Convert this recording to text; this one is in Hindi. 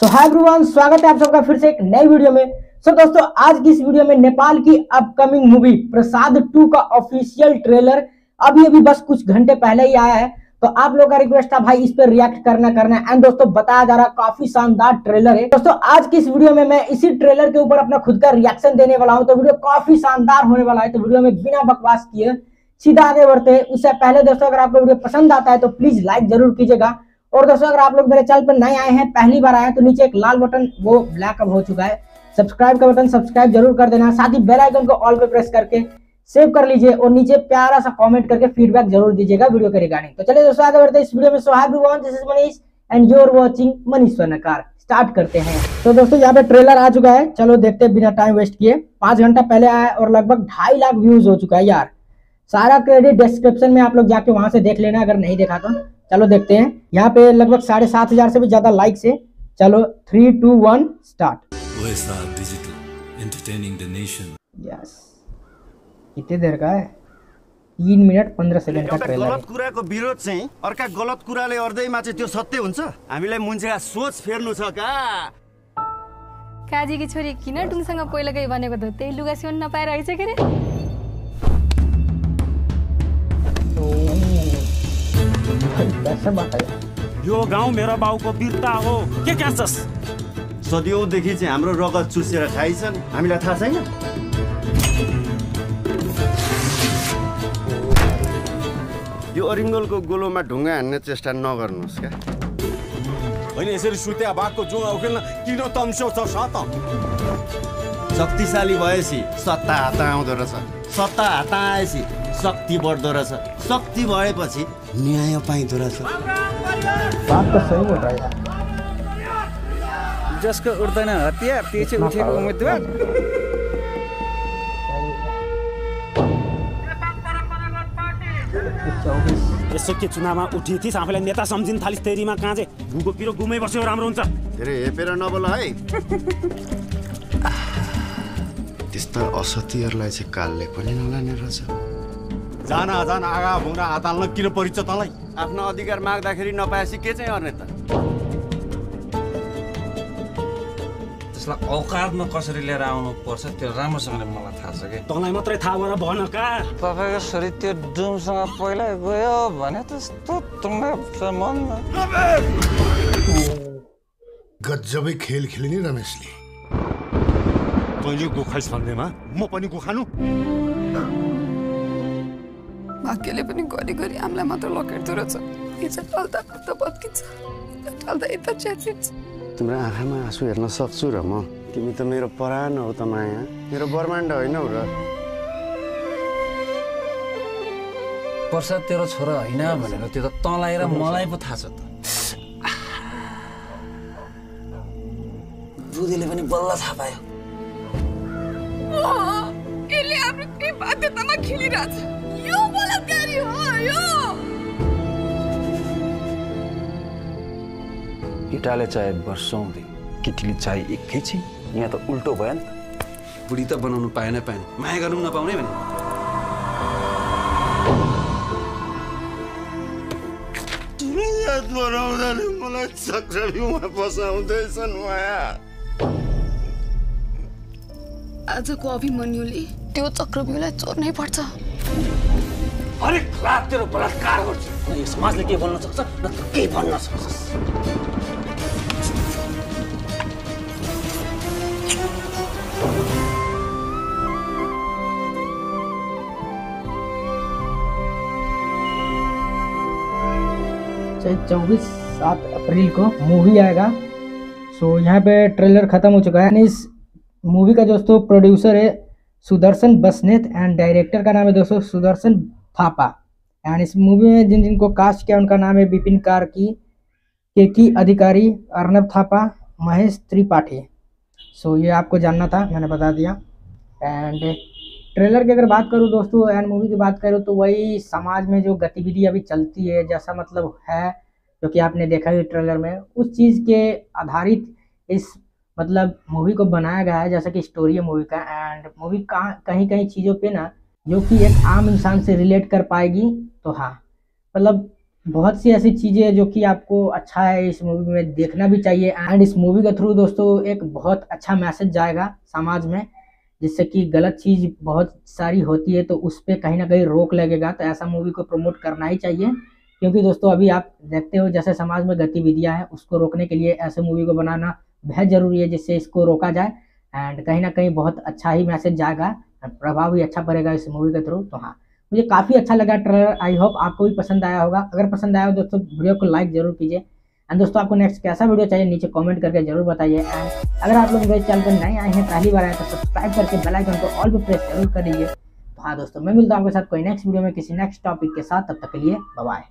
सो हाय एवरीवन स्वागत है आप सबका फिर से एक नई वीडियो में। सो so, दोस्तों आज की इस वीडियो में नेपाल की अपकमिंग मूवी प्रसाद टू का ऑफिशियल ट्रेलर अभी अभी बस कुछ घंटे पहले ही आया है। तो आप लोग का रिक्वेस्ट था भाई इस पर रिएक्ट करना करना एंड दोस्तों बताया जा रहा काफ़ी शानदार ट्रेलर है। दोस्तों आज की इस वीडियो में मैं इसी ट्रेलर के ऊपर अपना खुद का रिएक्शन देने वाला हूँ। तो वीडियो काफ़ी शानदार होने वाला है। तो वीडियो में बिना बकवास किए सीधा आगे बढ़ते हैं। उससे पहले दोस्तों अगर आपको वीडियो पसंद आता है तो प्लीज़ लाइक ज़रूर कीजिएगा। और दोस्तों, अगर आप लोग मेरे चैनल पर नए आए हैं, पहली बार आए तो नीचे एक लाल बटन, वो ब्लैक हो चुका है। सब्सक्राइब का बटन सब्सक्राइब ज़रूर कर देना, साथ ही बेल आइकन को ऑल पे प्रेस करके सेव कर लीजिए और नीचे प्यारा सा कमेंट करके फीडबैक ज़रूर दीजिएगा वीडियो के रिगार्डिंग तो चलिए दोस्तों आगे बढ़ते हैं इस वीडियो में। Everyone this is Manish and you are watching Manish Swarnkar start करते हैं। तो दोस्तों, यहाँ पे ट्रेलर आ चुका है। चलो देखते हैं, बिना टाइम वेस्ट किए। पाँच घंटा पहले आया और लगभग ढाई लाख व्यूज़ हो चुका है यार। सारा क्रेडिट डिस्क्रिप्शन में आप लोग जाके वहाँ से देख लेना, अगर नहीं देखा तो। चलो देखते हैं। यहाँ पे लगभग साढ़े सात हज़ार से भी ज़्यादा लाइक्स है। चलो three two one start yes कितने देर का है? तीन मिनट पंद्रह सेकंड का ट्रेलर गलत कुराको विरोध चाहिँ अर्का गलत कुराले अर्दैमा चाहिँ त्यो सत्य हुन्छ। हामीलाई मुन्छेका सोच फेर्नु छ का? काजीकी छोरी किन टुङसँग पहिला गई भनेको त? त्यही लुगा सिउन नपाएर आइसक्यो के कैसे बात है। यो गाउँ मेरो बाउको बिर्ता हो। के क्याँछस् सदियौँदेखि चाहिँ हाम्रो रगत चुसेर खाइछन्। हामीलाई थाहा छैन? यो अरिङ्गलको गोलोमा ढुङ्गा हान्ने चेष्टा नगर्नुहोस् क्या। होइन यसरी सुत्या बाघको जुङ्गा उखेल्न किन तम्स्याउँछ त शक्तिशाली भएपछि सत्ता हात आउँदो रहेछ। सत्ता हात आएपछि शक्ति बढ्दो रहेछ। शक्ति भएपछि न्याय पाइँदो रहेछ। जसको उठ्दैन हतियार त्यो चाहिँ उठेको उम्मेदवार। यसो के चुनावमा उठी थिइस् आफैलाई नेता सम्झिन थालिस् तेरीमा कहाँ चाहिँ? गुको पिरो गुमै बस्यो राम्रो हुन्छ। धेरै हेपेर नबोल है। त्यस्ता असत्यहरूलाई चाहिँ कालले पनि नलाने रहेछ। जान जान आगा भुङ्रा हात हाल्न किन परिच तँलाई। आफ्नो अधिकार माग्दाखेरि नपाएपछि के चाहिँ गर्ने त? त्यसलाई औकातमा कसरी लिएर आउनु पर्छ त्यो राम्रोसँगले मलाई थाहा छ कि? तँलाई मात्रै थाहा भएर भन का? तपाईँको छोरी त्यो डुमसँग पहिला गयो भने त्यस्तो गजबै खेल खेले नि रमेशले। तैँले गुखाइस् भन्नेमा म पनि गुखानु। भाग्यले पनि घरिघरि हामीलाई मात्र लकेट्दो रहेछ हिजो टल्दा त बत्किन्छ टल्दा यता च्याचिन्छ तिम्रो आँखामा आँसु हेर्न सक्छु र म तिमी त मेरो पराण हो त माया मेरो ब्रह्माण्ड होइनौ र प्रसाद तेरो छोरा होइन भनेर त्यो त तँलाई र मलाई पो थाहा छ त बुद्धीले पनि बल्ल थाहा पायो यसले केही बाध्यतामा खेलिरहेछ केटाले चाहे वर्षौँदै केटीले चाहे एकैछिन यहाँ त उल्टो भयो नि त। बुढी त बनाउनु पाएन पाएन। माया गर्नु नपाउने भने। बनाउँदाले मलाई माया। आजको अभिमन्युले त्यो चक्रव्यूहलाई चोर्नै पर्छ। हरेक रात तेरो बलात्कार गर्छु। न यो समाजले के भन्न सक्छ? न त केही भन्न सक्छस् चौबीस सात अप्रैल को मूवी आएगा। सो यहाँ पे ट्रेलर खत्म हो चुका है। इस मूवी का दोस्तों प्रोड्यूसर है सुदर्शन बसनेत एंड डायरेक्टर का नाम है दोस्तों सुदर्शन थापा। एंड इस मूवी में जिन जिनको कास्ट किया, उनका नाम है बिपिन कार्की, केकी अधिकारी, अर्नब थापा, महेश त्रिपाठी। सो ये आपको जानना था, मैंने बता दिया। एंड ट्रेलर की अगर बात करूँ दोस्तों, एंड मूवी की बात करूँ तो वही समाज में जो गतिविधि अभी चलती है, जैसा मतलब है, जो कि आपने देखा है ट्रेलर में, उस चीज़ के आधारित इस मतलब मूवी को बनाया गया है, जैसा कि स्टोरी है मूवी का। एंड मूवी कहाँ कहीं कहीं चीज़ों पे ना जो कि एक आम इंसान से रिलेट कर पाएगी तो हाँ। मतलब बहुत सी ऐसी चीज़ें जो कि आपको अच्छा है इस मूवी में देखना भी चाहिए एंड इस मूवी के थ्रू दोस्तों एक बहुत अच्छा मैसेज जाएगा समाज में, जिससे कि गलत चीज़ बहुत सारी होती है तो उस पर कहीं ना कहीं रोक लगेगा। तो ऐसा मूवी को प्रमोट करना ही चाहिए, क्योंकि दोस्तों अभी आप देखते हो जैसे समाज में गतिविधियाँ हैं, उसको रोकने के लिए ऐसे मूवी को बनाना बेहद ज़रूरी है जिससे इसको रोका जाए एंड कहीं ना कहीं बहुत अच्छा ही मैसेज जाएगा। प्रभाव भी अच्छा पड़ेगा इस मूवी के थ्रू तो हाँ। मुझे काफ़ी अच्छा लगा ट्रेलर आई होप आपको भी पसंद आया होगा। अगर पसंद आया हो दोस्तों वीडियो को लाइक ज़रूर कीजिए। एंड दोस्तों, आपको नेक्स्ट कैसा वीडियो चाहिए, नीचे कमेंट करके ज़रूर बताइए। एंड अगर आप लोग मेरे चैनल पर नए आए हैं, पहली बार आए तो सब्सक्राइब करके बेल आइकन को ऑल पे प्रेस ज़रूर कर दीजिए। तो हाँ दोस्तों, मैं मिलता हूँ आपके साथ कोई नेक्स्ट वीडियो में, किसी नेक्स्ट टॉपिक के साथ। तब तक के लिए बाय